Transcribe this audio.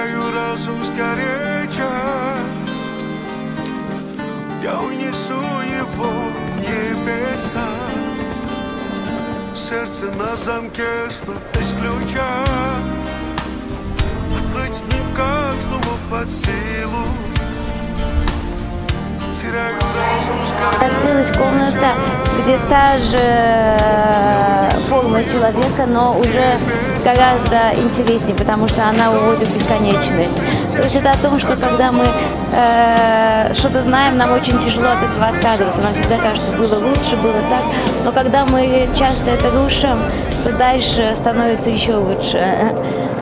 теряю разум скорее. Я унесу его в небеса. Сердце на замке, что без ключа. Открыть не каждому под силу. Открылась комната, где та же форма человека, но уже гораздо интереснее, потому что она уводит в бесконечность. То есть это о том, что когда мы э, что-то знаем, нам очень тяжело от этого отказываться. Нам всегда кажется, было лучше, было так. Но когда мы часто это рушим, то дальше становится еще лучше.